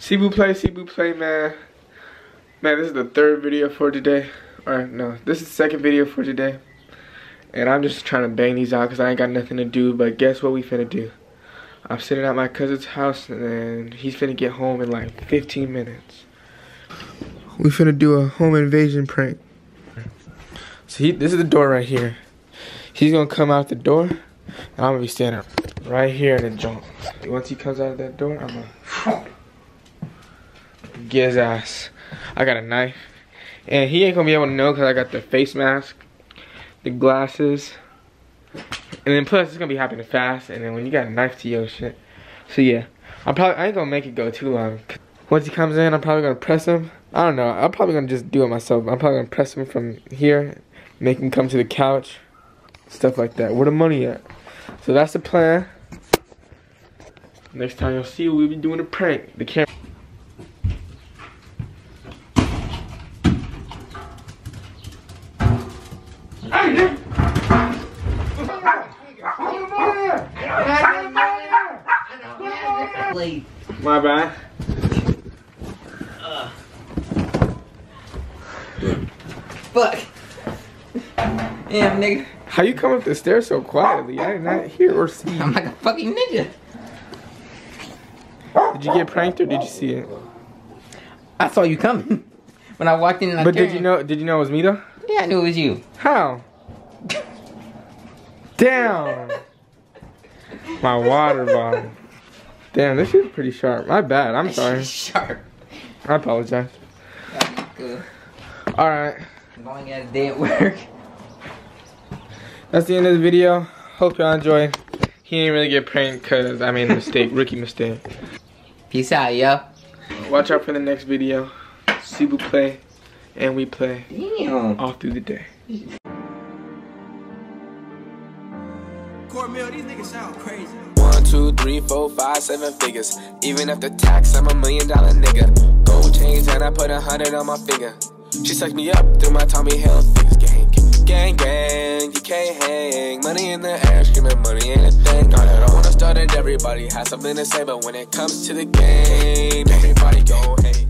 Cebu Play, Cebu Play, man. Man, this is the third video for today. Or, no, this is the second video for today. And I'm just trying to bang these out because I ain't got nothing to do. But guess what we finna do? I'm sitting at my cousin's house and he's finna get home in like 15 minutes. We finna do a home invasion prank. So he, this is the door right here. He's gonna come out the door and I'm gonna be standing right here in the jump. Once he comes out of that door, I'm gonna his ass. I got a knife. And he ain't gonna be able to know because I got the face mask, the glasses, and then plus it's gonna be happening fast. And then when you got a knife to your shit. So yeah, I'm probably, I ain't gonna make it go too long. Once he comes in, I'm probably gonna press him. I don't know, I'm probably gonna just do it myself. I'm probably gonna press him from here, make him come to the couch, stuff like that. Where the money at? So that's the plan. Next time you'll see, we'll be doing a prank. The camera. My bad. Fuck. Damn, nigga. How you come up the stairs so quietly? I did not hear or see. I'm like a fucking ninja. Did you get pranked or did you see it? I saw you coming when I walked in. And I But did you know? Did you know it was me though? Yeah, I knew it was you. How? Damn. My water bottle. Damn, this shit's pretty sharp. My bad. I'm sorry. Sharp. I apologize. Good. All right. I'm going at a day at work. That's the end of the video. Hope y'all enjoyed. He didn't really get pranked because I made a mistake, rookie mistake. Peace out, yo. Watch out for the next video. Cebu play, and we play Damn. all through the day. One, two, three, four, five, seven figures. Even after tax, I'm a million dollar nigga. Gold chains and I put a hundred on my finger. She sucked me up through my Tommy Hilfiger gang. Gang, gang, you can't hang. Money in the air, screaming money ain't a thing. Got it on. I started, everybody has something to say, but when it comes to the game, everybody go, hey.